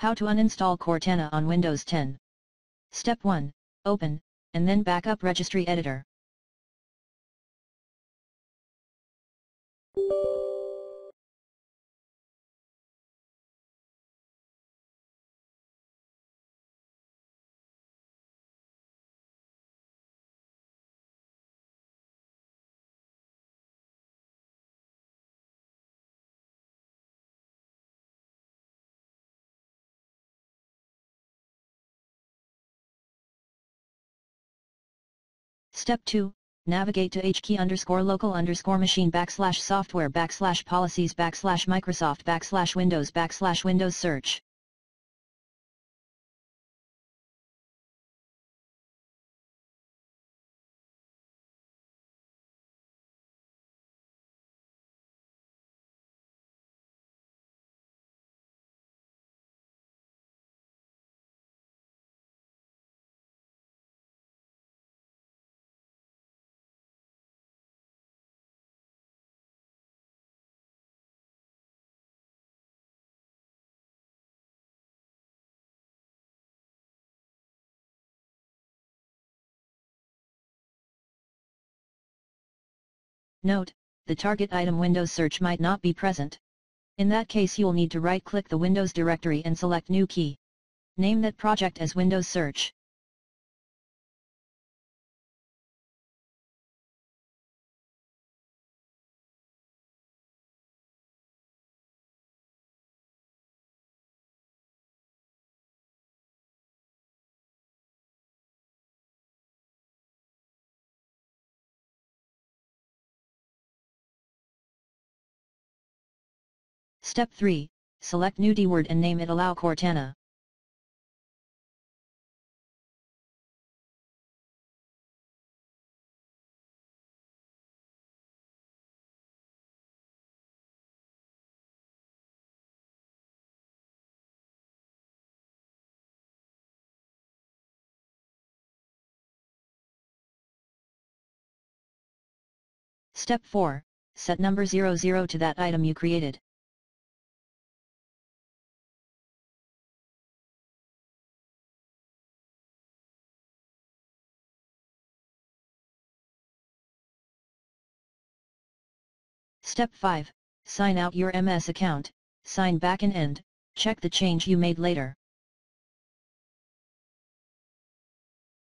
How to uninstall Cortana on Windows 10. Step 1. Open, and then backup Registry Editor. Step 2, navigate to hkey underscore local underscore machine backslash software backslash policies backslash Microsoft backslash Windows backslash Windows search. Note, the target item Windows search might not be present. In that case you'll need to right-click the Windows directory and select New Key. Name that project as Windows Search. Step 3, select new DWORD and name it Allow Cortana. Step 4, set number 00 to that item you created. Step 5, sign out your MS account, sign back in and end, check the change you made later.